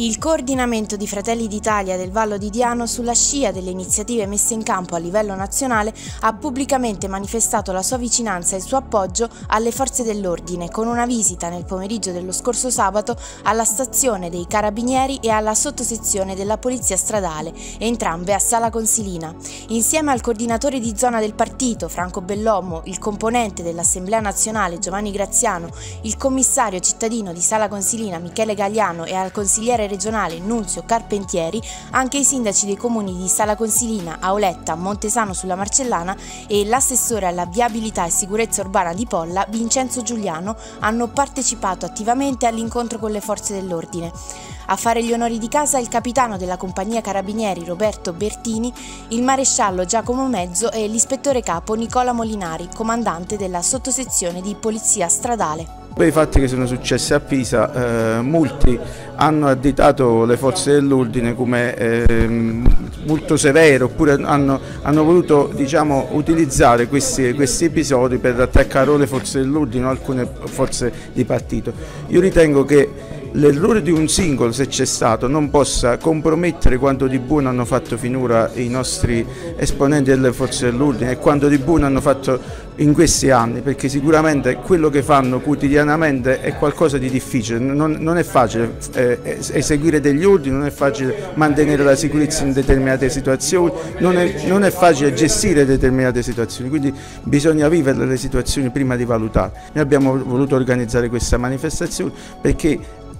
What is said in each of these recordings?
Il coordinamento di Fratelli d'Italia del Vallo di Diano sulla scia delle iniziative messe in campo a livello nazionale ha pubblicamente manifestato la sua vicinanza e il suo appoggio alle forze dell'ordine con una visita nel pomeriggio dello scorso sabato alla stazione dei Carabinieri e alla sottosezione della Polizia Stradale, entrambe a Sala Consilina. Insieme al coordinatore di zona del partito Franco Bellomo, il componente dell'Assemblea Nazionale Giovanni Graziano, il commissario cittadino di Sala Consilina Michele Gagliano e al consigliere regionale Nunzio Carpentieri, anche i sindaci dei comuni di Sala Consilina, Auletta, Montesano sulla Marcellana e l'assessore alla viabilità e sicurezza urbana di Polla, Vincenzo Giuliano, hanno partecipato attivamente all'incontro con le forze dell'ordine. A fare gli onori di casa il capitano della compagnia carabinieri Roberto Bertini, il maresciallo Giacomo Mezzo e l'ispettore capo Nicola Molinari, comandante della sottosezione di polizia stradale. Per i fatti che sono successi a Pisa, eh, molti hanno additato le forze dell'ordine come eh, molto severe oppure hanno, hanno voluto diciamo, utilizzare questi, questi, episodi per attaccare le forze dell'ordine o alcune forze di partito. Io ritengo che l'errore di un singolo, se c'è stato, non possa compromettere quanto di buono hanno fatto finora i nostri esponenti delle forze dell'ordine e quanto di buono hanno fatto in questi anni, perché sicuramente quello che fanno quotidianamente è qualcosa di difficile, non, non è facile eh, eseguire degli ordini, non è facile mantenere la sicurezza in determinate situazioni, non è, non è facile gestire determinate situazioni, quindi bisogna vivere le situazioni prima di valutare. Noi abbiamo voluto organizzare questa manifestazione perché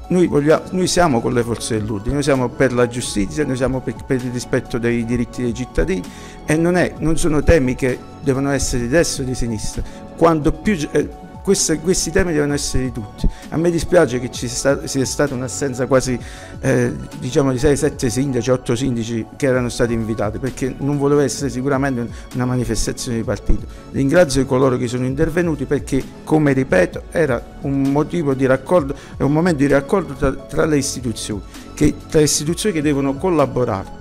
noi, vogliamo, noi, siamo con le forze dell'ordine, noi siamo per la giustizia, noi siamo per, per, il rispetto dei diritti dei cittadini e non, è, non, sono temi che devono essere di destra o di sinistra. Quanto più, eh, questi, questi, temi devono essere di tutti. A me dispiace che ci sia stata un'assenza quasi eh, diciamo di 6-7 sindaci, 8 sindaci che erano stati invitati perché non voleva essere sicuramente una manifestazione di partito. Ringrazio coloro che sono intervenuti perché, come ripeto, era un motivo di raccordo, è un momento di raccordo tra, tra le istituzioni, che, tra istituzioni che devono collaborare